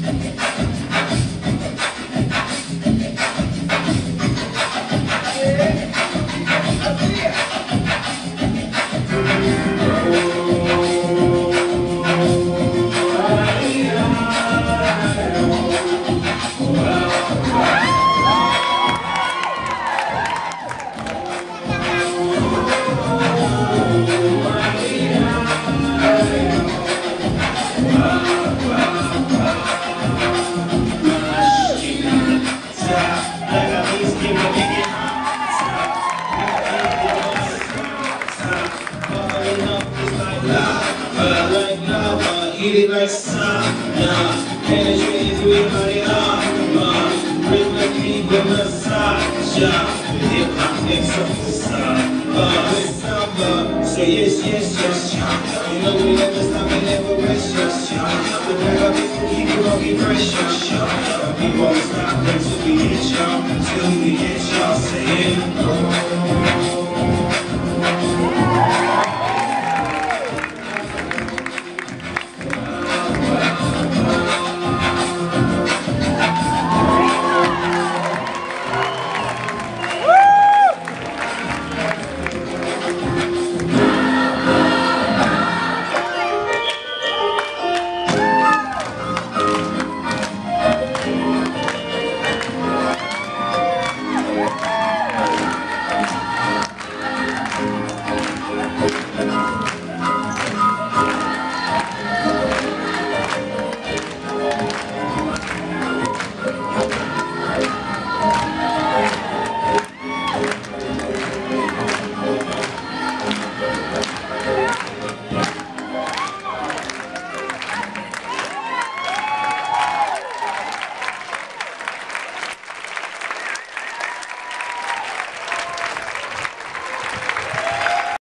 Hey, hey, hey. Eat it like sauna, penetrating through your body armor. Rhythmically with massage, hip hop makes up. Uh, with samba, so yes, yes, yes. You know we never stop and never rest, yes. The back of it, keep it on, fresh, yes. We won't stop until we hit y'all,